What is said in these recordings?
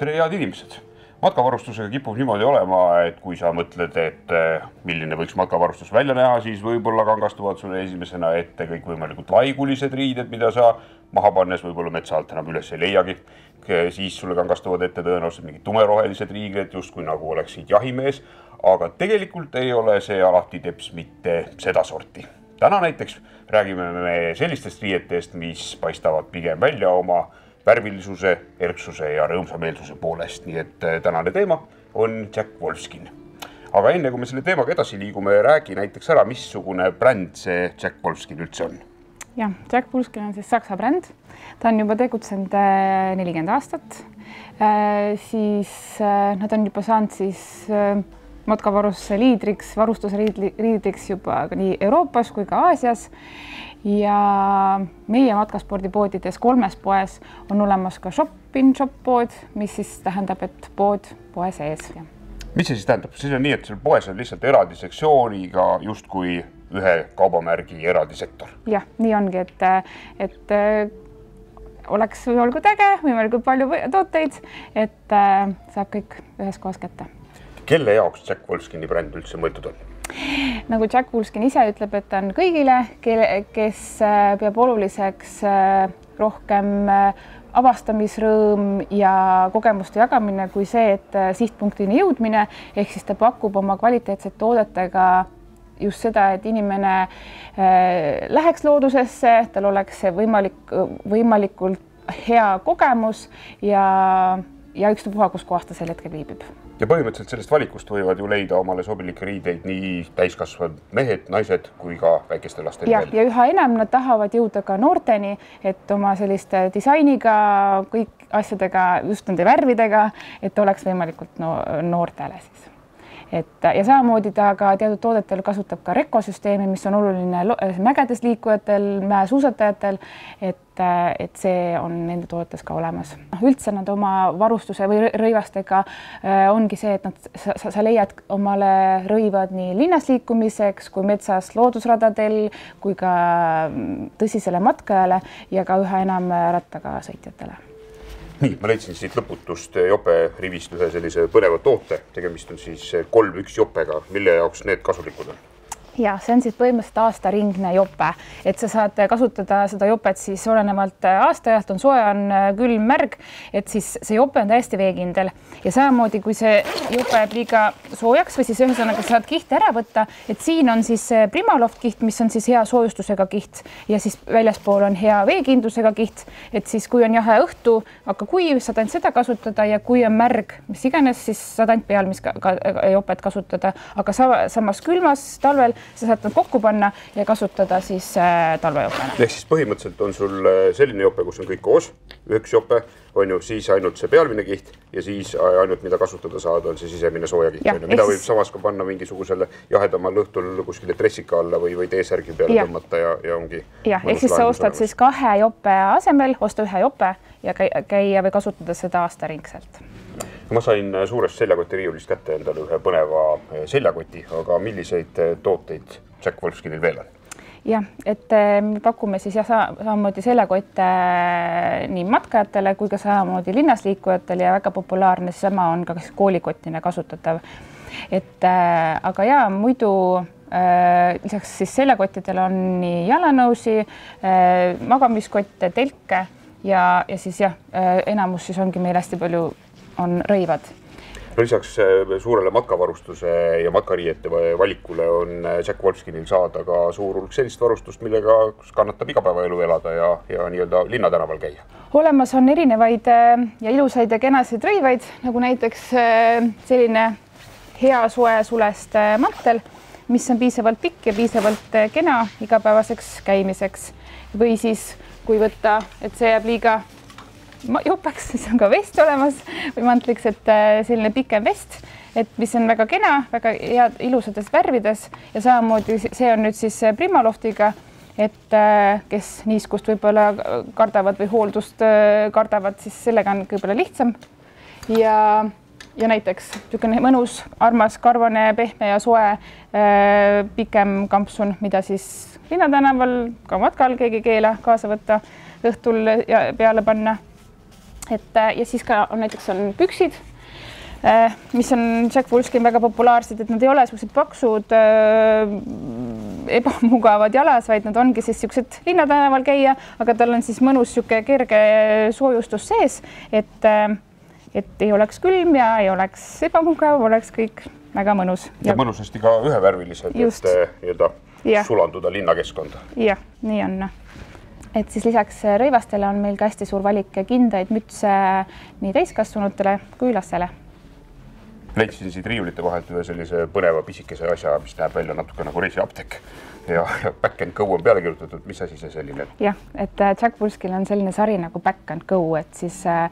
tere, head inimesed! matkavarustusega kipub niimoodi olema, et kui sa mõtled, et eh, milline võiks matkavarustus välja näha, siis võib-olla kangastuvad sulle esimesena ette kõikvõimalikud laigulised riided, mida sa maha pannes võib-olla metsa alt enam üles ei leiagi. siis sulle kangastuvad ette tõenäoliselt mingid tumerohelised riided, justkui nagu oleksid jahimees, aga tegelikult ei ole see alati teps mitte sedasorti. täna näiteks räägime me sellistest riietest, mis paistavad pigem välja oma värvilisuse, erksuse ja rõõmsameelsuse poolest, nii et äh, tänane teema on Jack Wolfskin. aga enne kui me selle teemaga edasi liigume, räägi näiteks ära, missugune bränd see Jack Wolfskin üldse on? jah, Jack Wolfskin on siis Saksa bränd, ta on juba tegutsenud äh, nelikümmend aastat. Äh, siis nad on juba saanud siis matkavarustuse liidriks, varustuse liidriks juba nii Euroopas kui ka Aasias ja meie matkaspordipoodides kolmes poes on olemas ka shop-in-shop pood, mis siis tähendab, et pood poe sees. mis see siis tähendab, siis on nii, et seal poes on lihtsalt eraldi sektsiooniga justkui ühe kaubamärgi eraldi sektor? jah, nii ongi, et, et äh, oleks võimalikult äge, võimalikult palju tooteid, et äh, saab kõik ühes kohas kätte. Kelle jaoks Jack Wolfskini bränd üldse mõeldud on? nagu Jack Wolfskin ise ütleb, et on kõigile, kes äh, peab oluliseks äh, rohkem äh, avastamisrõõm ja kogemuste jagamine kui see, et sihtpunktini jõudmine, ehk siis ta pakub oma kvaliteetsete toodetega just seda, et inimene läheks loodusesse, tal oleks võimalik, võimalikult hea kogemus ja, ja ükstapuha, kus kohas ta sel hetkel viibib ja põhimõtteliselt sellest valikust võivad ju leida omale sobilikke riideid nii täiskasvanud mehed, naised kui ka väikestel lastel. jah, ja üha enam nad tahavad jõuda ka noorteni, et oma selliste disainiga, kõik asjadega, just nende värvidega, et oleks võimalikult no, noortele siis et ja samamoodi ta ka teatud toodetel kasutab ka rekosüsteemi, mis on oluline mägedes liikujatel, mäesuusatajatel, et, et see on nende toodetes ka olemas. noh, üldse nad oma varustuse või rõivastega äh, ongi see, et nad, sa, sa leiad omale rõivad nii linnas liikumiseks kui metsas loodusradadel kui ka mm, tõsisele matkajale ja ka üha enam rattaga sõitjatele nii, ma leidsin siit lõputust jope rivist ühe sellise põneva toote, tegemist on siis kolm üks jopega, mille jaoks need kasulikud on? Ja see on siis põhimõtteliselt aastaringne jope, et sa saad kasutada seda jopet siis olenevalt aastaajast, on soe, on külm, märg, et siis see jope on täiesti veekindel. Ja samamoodi, kui see jope jääb liiga soojaks või siis ühesõnaga saad kihte ära võtta, et siin on siis Primaloft kiht, mis on siis hea soojustusega kiht. Ja siis väljaspool on hea veekindlusega kiht, et siis kui on jahe õhtu, aga kuiv, saad ainult seda kasutada ja kui on märg, mis iganes, siis saad ainult pealmist ka, ka, jopet kasutada, aga sa, samas külmas talvel sa saad nad kokku panna ja kasutada siis äh, talvejopena. ehk siis põhimõtteliselt on sul äh, selline jope, kus on kõik koos, üks jope on ju, siis ainult see pealmine kiht ja siis ainult, mida kasutada saad, on see sisemine soojakiht, on ju, mida võib samas ka panna mingisugusele jahedamal õhtul kuskile dressika alla või, või T-särgi peale ja. tõmmata ja, ja ongi. jah, ehk siis sa ostad olemas. siis kahe jope asemel, osta ühe jope ja käia või kasutada seda aastaringselt ma sain suurest seljakotiriiulist kätte endale ühe põneva eh, seljakoti, aga milliseid eh, tooteid Jack Wolfskinil veel on? jah, et eh, me pakume siis jah, samamoodi seljakotte nii matkajatele kui ka samamoodi linnas liikujatele ja väga populaarne seesama on ka koolikotina kasutatav. et aga ja muidu lisaks siis seljakottidele on nii jalanõusi magamiskotte, telke ja, ja siis jah, enamus siis ongi meil hästi palju on rõivad no lisaks äh, suurele matkavarustuse ja matkariiete valikule on äh, Jack Wolfskinil saada ka suur hulk sellist varustust, millega kannatab igapäevaelu elada ja, ja nii-öelda linnatänaval käia. olemas on erinevaid äh, ja ilusaid ja kenasid rõivaid, nagu näiteks selline hea soe sulest mantel, mis on piisavalt pikk ja piisavalt kena igapäevaseks käimiseks või siis, kui võtta, et see jääb liiga jopeks, siis on ka vest olemas või mantliks, et äh, selline pikem vest, et mis on väga kena, väga head, ilusates värvides ja samamoodi see on nüüd siis äh, Primaloftiga, et äh, kes niiskust võib-olla kardavad või hooldust kardavad, siis sellega on võib-olla lihtsam. ja, ja näiteks niisugune mõnus, armas, karvane, pehme ja soe pikem kampsun, mida siis linnatänaval ka matkal keegi ei keela kaasa võtta, õhtul peale panna et äh, ja siis ka on näiteks on püksid äh, mis on Jack Wolfskin väga populaarsed, et nad ei ole niisugused paksud äh, ebamugavad jalas, vaid nad ongi siis niisugused linnatänaval käia, aga tal on siis mõnus niisugune kerge soojustus sees, et et ei oleks külm ja ei oleks ebamugav, oleks kõik väga mõnus. ja mõnusasti ka ühevärvilised, et nii-öelda sulanduda linnakeskkonda. jah, nii on et siis lisaks rõivastele on meil ka hästi suur valik kindaid mütse nii täiskasvanutele kui lastele leidsin siit riiulite vahelt ühe sellise põneva pisikese asja, mis näeb välja natuke nagu reisiapteek ja, ja Back and Go on peale kirjutatud, mis asi see selline? jah, et äh, Jack Wolfskil on selline sari nagu Back and Go, et siis äh,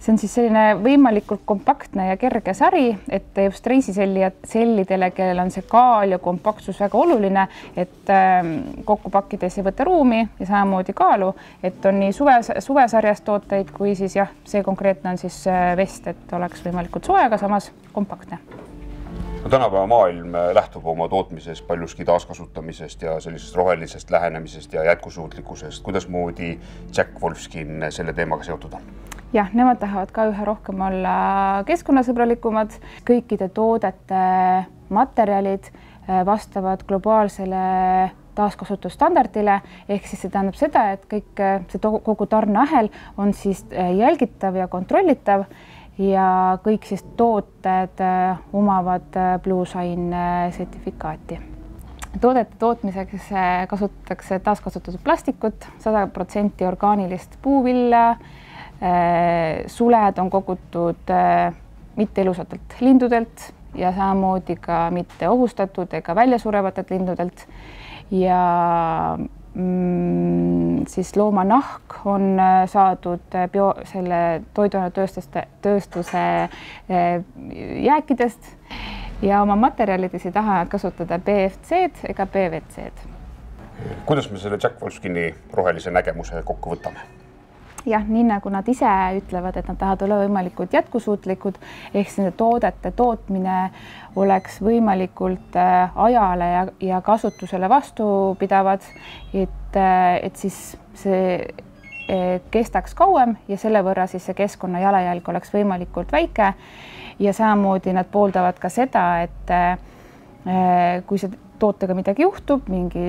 see on siis selline võimalikult kompaktne ja kerge sari, et just reisisellijad, sellidele, kellel on see kaal ja kompaktsus väga oluline, et ähm, kokku pakkides ei võta ruumi ja samamoodi kaalu, et on nii suve, suvesarjas tooteid kui siis jah, see konkreetne on siis äh, vest, et oleks võimalikult soe, aga samas kompaktne no tänapäeva maailm lähtub oma tootmises paljuski taaskasutamisest ja sellisest rohelisest lähenemisest ja jätkusuutlikkusest. kuidasmoodi Jack Wolfskin selle teemaga seotud on? jah, nemad tahavad ka üha rohkem olla keskkonnasõbralikumad, kõikide toodete materjalid äh, vastavad globaalsele taaskasutusstandardile, ehk siis see tähendab seda, et kõik äh, see kogu tarneahel on siis äh, jälgitav ja kontrollitav ja kõik siis tooted omavad Blue Shine sertifikaati toodete tootmiseks kasutatakse taaskasutatud plastikut, sada protsenti orgaanilist puuvilla suled on kogutud mitte ilusatelt lindudelt ja samamoodi ka mitte ohustatud ega väljasurevatelt lindudelt. ja mm, siis loomanahk on äh, saadud bio, selle toiduainetööstuste, tööstuse jääkidest ja oma materjalides ei taha nad kasutada BFC-d ega PVC-d. kuidas me selle Jack Wolfskini rohelise nägemuse kokku võtame? Jah, nii nagu nad ise ütlevad, et nad tahavad olla võimalikult jätkusuutlikud, ehk siis nende toodete tootmine oleks võimalikult äh, ajale ja, ja kasutusele vastupidavad, et, äh, et siis see kestaks kauem ja selle võrra siis see keskkonna jalajälg oleks võimalikult väike. ja samamoodi nad pooldavad ka seda, et äh, kui see tootega midagi juhtub, mingi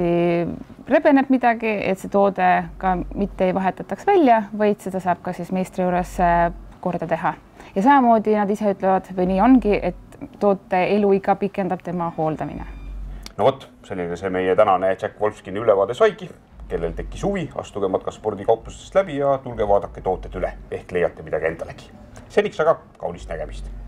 rebeneb midagi, et see toode ka mitte ei vahetataks välja, vaid seda saab ka siis meistri juures äh, korda teha. ja samamoodi nad ise ütlevad või nii ongi, et toote eluiga pikendab tema hooldamine. no vot, selline see meie tänane Jack Wolfskini ülevaade saigi. kellel tekkis huvi, astuge matkaspordikauplustest läbi ja tulge vaadake tooted üle, ehk leiate midagi endalegi. seniks aga kaunist nägemist